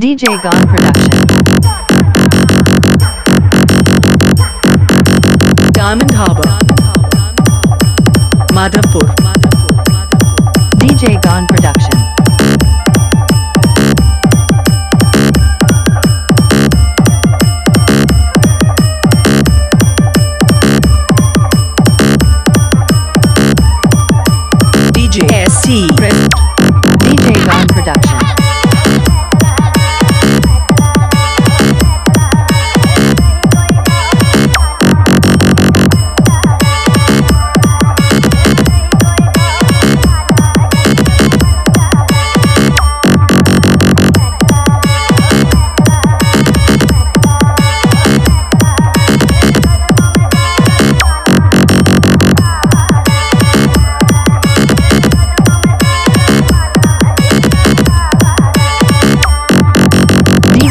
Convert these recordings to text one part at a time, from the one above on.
DJ Gan Production. Diamond Harbor. Madhapur. DJ Gan Production.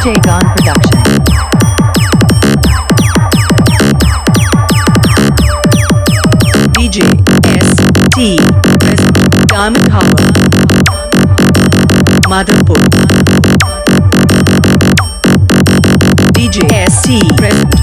DJ Gan Production. DJ S T S Madam Madhapur DJ S T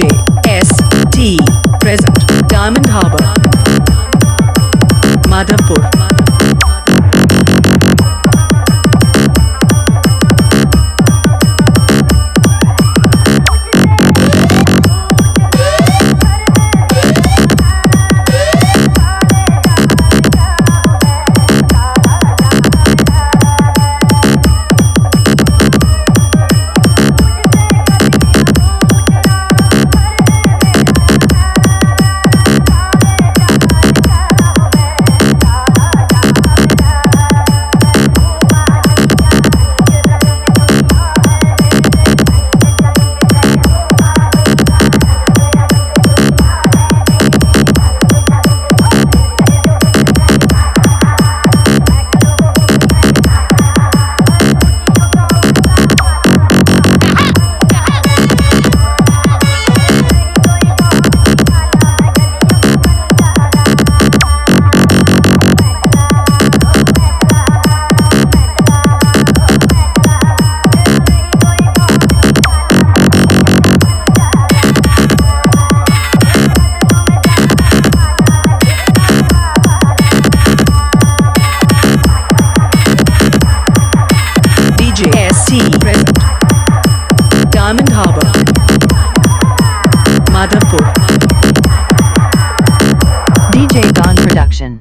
DJ. Action